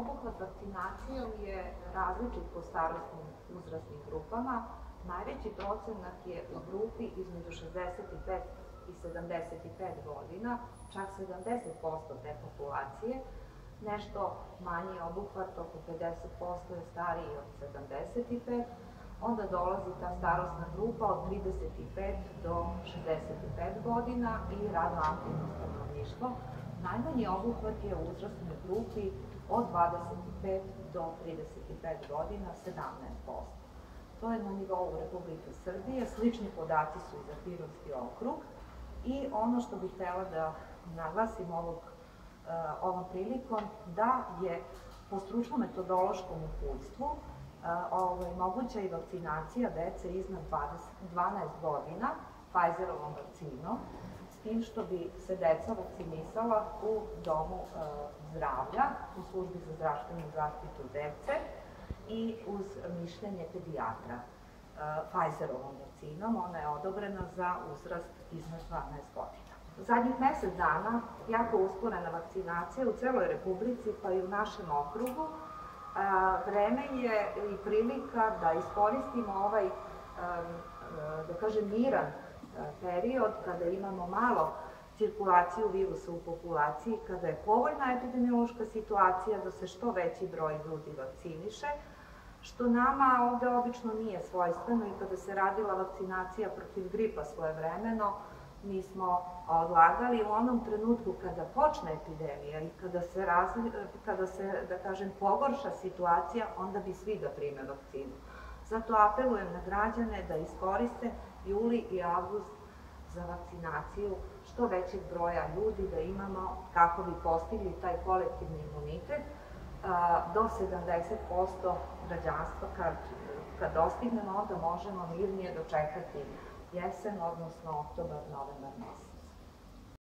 obuhvat vakcinacijom je različit po starostnim uzrasnim grupama. Najveći procenat je u grupi između 65 i 75 godina, čak 70% te populacije. Nešto manji obuhvat, oko 50% je stariji od 75, onda dolazi ta starostna grupa od 35 do 65 godina i radno aktivno stanovništvo. Najmanji obuhvat je u uzrastnoj grupi od 25 do 35 godina 17%. To je na nivou Republike Srbije, slični podaci su i za Pirovski okrug. I ono što bih htela da naglasim ovog, uh, ovom prilikom, da je po stručnom metodološkom uputstvu ovaj, moguća i vakcinacija dece iznad 20, 12 godina Pfizerovom vakcinom, tim što bi se deca vakcinisala u domu uh, zdravlja, u službi za zdravstvenu zaštitu dece i uz mišljenje pedijatra. Pfizerovom vakcinom, ona je odobrena za uzrast iznad 12 godina. Zadnjih mesec dana jako usporena vakcinacija u celoj Republici pa i u našem okrugu. Vreme je i prilika da iskoristimo ovaj, da kažem, miran period kada imamo malo cirkulaciju virusa u populaciji, kada je povoljna epidemiološka situacija da se što veći broj ljudi vakciniše, što nama ovde obično nije svojstveno i kada se radila vakcinacija protiv gripa svojevremeno, mi smo odlagali u onom trenutku kada počne epidemija i kada se, razli, kada se da kažem, pogorša situacija, onda bi svi da prime vakcinu. Zato apelujem na građane da iskoriste juli i avgust za vakcinaciju što većeg broja ljudi da imamo kako bi postigli taj kolektivni imunitet do 70% građanstva kad, kad dostignemo, onda možemo mirnije dočekati jesen, odnosno oktobar, novembar mesec.